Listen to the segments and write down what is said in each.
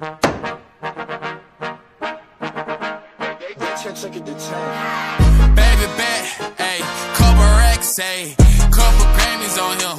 Baby bet, ayy, couple racks, ayy, couple Grammys on him,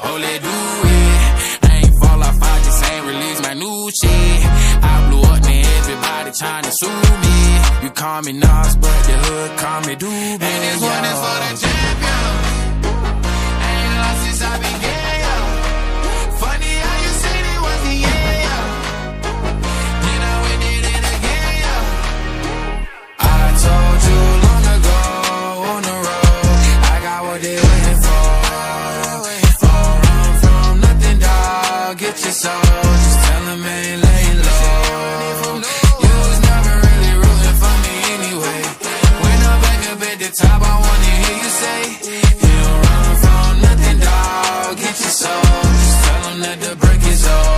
Oh, let do it. I ain't fall off, I just ain't release my new shit. I blew up, man. Everybody trying to sue me. You call me Nas, but the hood call me Doobie. And this one is for the champion. Ain't lost since I began. Funny how you said it was the end. Then I went did it again. I told you long ago on the road, I got what they waiting Get your soul, just tell them ain't laying low. You was never really rooting for me anyway. When I'm back up at the top, I wanna hear you say, You don't run from nothing, dog. Get your soul, just tell them that the break is over.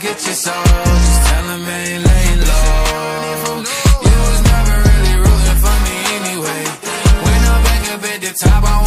Get your soul, just tell them ain't laying low. You was never really rooting for me anyway. When I'm back up at the top, I